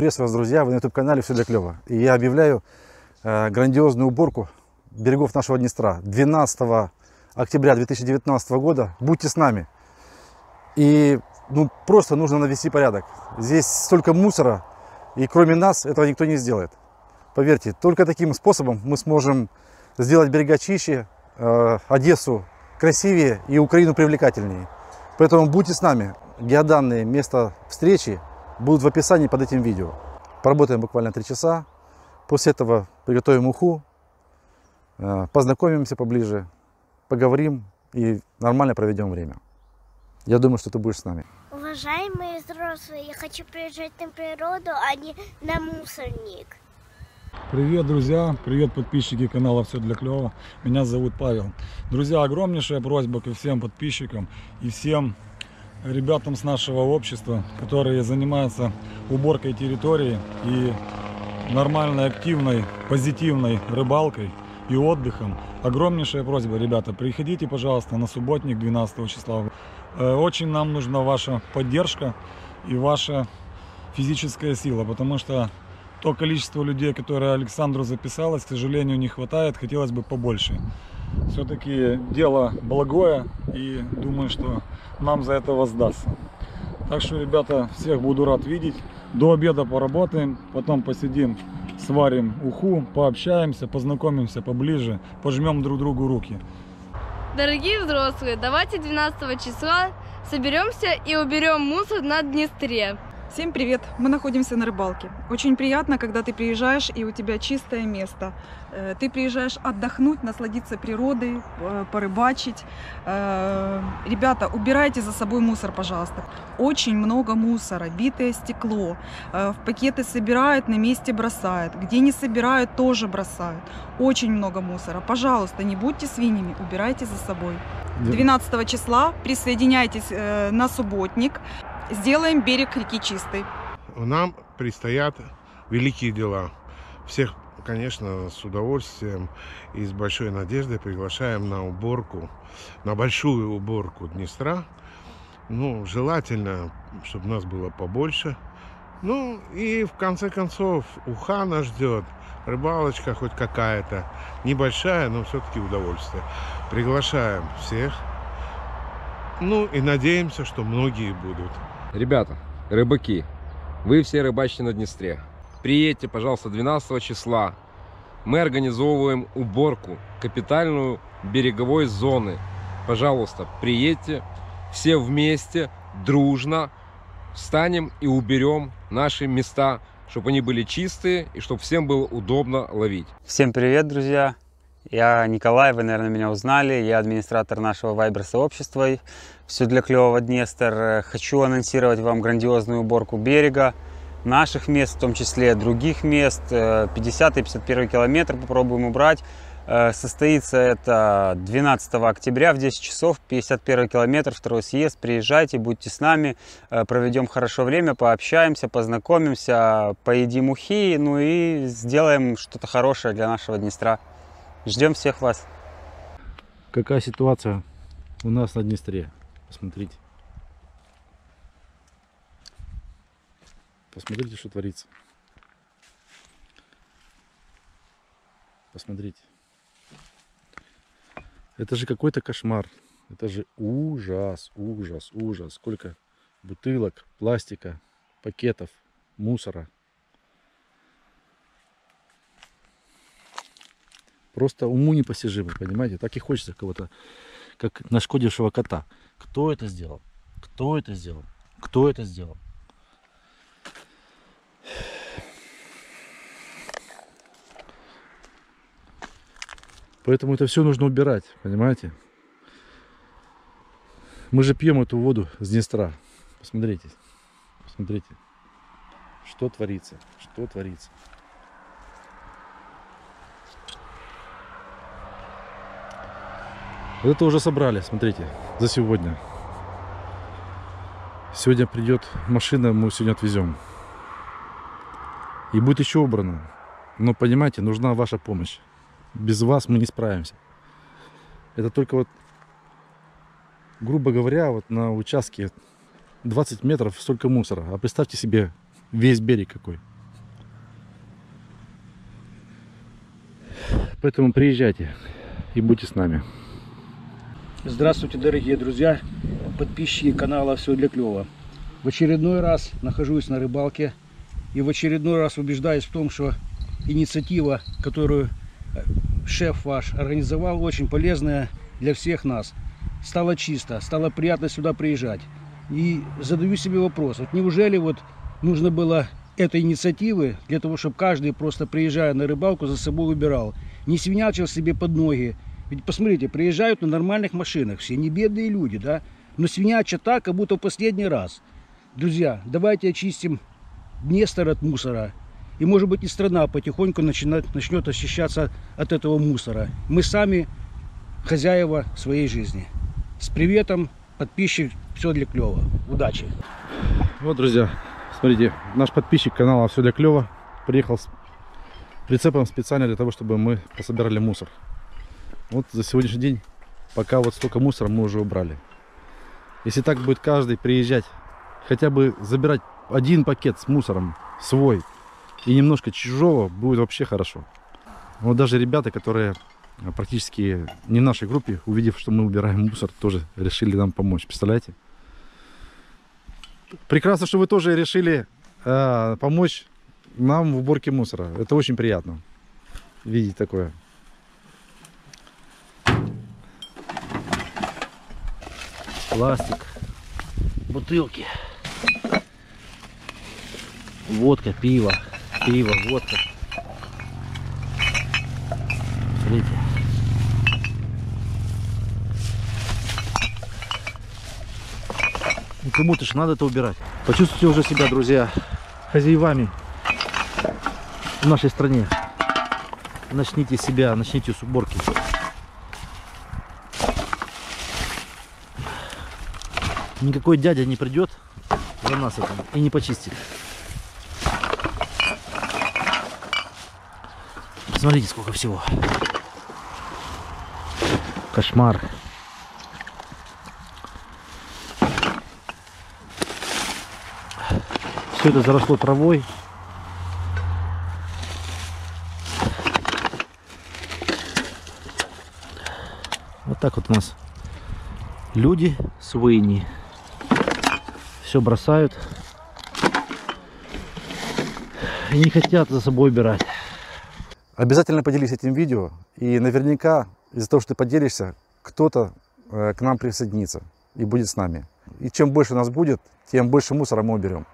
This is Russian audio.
Приветствую вас, друзья, вы на YouTube-канале «Все для клёва». И я объявляю э, грандиозную уборку берегов нашего Днестра 12 октября 2019 года. Будьте с нами. И ну, просто нужно навести порядок. Здесь столько мусора, и кроме нас этого никто не сделает. Поверьте, только таким способом мы сможем сделать берега чище, э, Одессу красивее и Украину привлекательнее. Поэтому будьте с нами. Геоданные места встречи будут в описании под этим видео. Поработаем буквально 3 часа. После этого приготовим уху, э, познакомимся поближе, поговорим и нормально проведем время. Я думаю, что ты будешь с нами. Уважаемые взрослые, я хочу приезжать на природу, а не на мусорник. Привет, друзья! Привет, подписчики канала «Все для клёва». Меня зовут Павел. Друзья, огромнейшая просьба ко всем подписчикам и всем ребятам с нашего общества, которые занимаются уборкой территории и нормальной, активной, позитивной рыбалкой и отдыхом. Огромнейшая просьба, ребята, приходите, пожалуйста, на субботник 12 числа. Э, очень нам нужна ваша поддержка и ваша физическая сила, потому что то количество людей, которое Александру записалось, к сожалению, не хватает, хотелось бы побольше. Все-таки дело благое и думаю, что нам за это воздастся. Так что, ребята, всех буду рад видеть. До обеда поработаем, потом посидим, сварим уху, пообщаемся, познакомимся поближе, пожмем друг другу руки. Дорогие взрослые, давайте 12 числа соберемся и уберем мусор на Днестре. Всем привет! Мы находимся на рыбалке. Очень приятно, когда ты приезжаешь и у тебя чистое место. Э, ты приезжаешь отдохнуть, насладиться природой, э, порыбачить. Э, ребята, убирайте за собой мусор, пожалуйста. Очень много мусора, битое стекло. В пакеты собирают, на месте бросают. Где не собирают, тоже бросают. Очень много мусора. Пожалуйста, не будьте свиньями, убирайте за собой. 12 числа присоединяйтесь на субботник. Сделаем берег реки чистый. Нам предстоят великие дела. Всех, конечно, с удовольствием и с большой надеждой приглашаем на уборку, на большую уборку Днестра. Ну, желательно, чтобы нас было побольше. Ну, и в конце концов, уха нас ждет, рыбалочка хоть какая-то, небольшая, но все-таки удовольствие. Приглашаем всех. Ну, и надеемся, что многие будут. Ребята, рыбаки, вы все рыбачите на Днестре. Приедьте, пожалуйста, 12 числа. Мы организовываем уборку капитальную береговой зоны. Пожалуйста, приедьте все вместе, дружно, встанем и уберем наши места, чтобы они были чистые и чтобы всем было удобно ловить. Всем привет, друзья! Я Николай, вы, наверное, меня узнали. Я администратор нашего Вайбер-сообщества «Все для клевого Днестр». Хочу анонсировать вам грандиозную уборку берега, наших мест, в том числе других мест. 50 и 51 километр попробуем убрать. Э, состоится это 12 октября в 10 часов, 51 километр, второй съезд. Приезжайте, будьте с нами, э, проведем хорошо время, пообщаемся, познакомимся, поедим ухи, ну и сделаем что-то хорошее для нашего Днестра. Ждем всех вас. Какая ситуация у нас на Днестре? Посмотрите. Посмотрите, что творится. Посмотрите. Это же какой-то кошмар. Это же ужас, ужас, ужас. Сколько бутылок, пластика, пакетов, мусора. Просто уму непостижимо, понимаете? Так и хочется кого-то, как нашкодившего кота. Кто это сделал? Кто это сделал? Кто это сделал? Поэтому это все нужно убирать, понимаете? Мы же пьем эту воду с Днестра. Посмотрите, посмотрите, что творится, что творится. Вот это уже собрали, смотрите, за сегодня. Сегодня придет машина, мы сегодня отвезем. И будет еще убрано. Но понимаете, нужна ваша помощь. Без вас мы не справимся. Это только вот, грубо говоря, вот на участке 20 метров столько мусора. А представьте себе весь берег какой. Поэтому приезжайте и будьте с нами. Здравствуйте, дорогие друзья, подписчики канала «Все для клёва». В очередной раз нахожусь на рыбалке и в очередной раз убеждаюсь в том, что инициатива, которую э, шеф ваш организовал, очень полезная для всех нас. Стало чисто, стало приятно сюда приезжать. И задаю себе вопрос, вот неужели вот нужно было этой инициативы для того, чтобы каждый просто приезжая на рыбалку за собой убирал, не свинячил себе под ноги, ведь посмотрите, приезжают на нормальных машинах, все не бедные люди, да, но свинячат так, как будто в последний раз. Друзья, давайте очистим Днестр от мусора. И может быть и страна потихоньку начинает, начнет очищаться от этого мусора. Мы сами хозяева своей жизни. С приветом, подписчик, все для клёва. Удачи! Вот, друзья, смотрите, наш подписчик канала «Все для клёва» приехал с прицепом специально для того, чтобы мы пособирали мусор. Вот за сегодняшний день, пока вот столько мусора мы уже убрали. Если так будет каждый приезжать, хотя бы забирать один пакет с мусором свой и немножко чужого, будет вообще хорошо. Вот даже ребята, которые практически не в нашей группе, увидев, что мы убираем мусор, тоже решили нам помочь. Представляете? Прекрасно, что вы тоже решили э, помочь нам в уборке мусора. Это очень приятно видеть такое. Пластик, бутылки, водка, пиво, пиво, водка. Смотрите. Ну, Кому-то же надо это убирать. Почувствуйте уже себя, друзья, хозяевами в нашей стране. Начните себя, начните с уборки. Никакой дядя не придет за нас это и не почистит. Смотрите, сколько всего. Кошмар. Все это заросло травой. Вот так вот у нас люди свиньи все бросают и не хотят за собой убирать. Обязательно поделись этим видео, и наверняка из-за того, что ты поделишься, кто-то э, к нам присоединится и будет с нами. И чем больше нас будет, тем больше мусора мы уберем.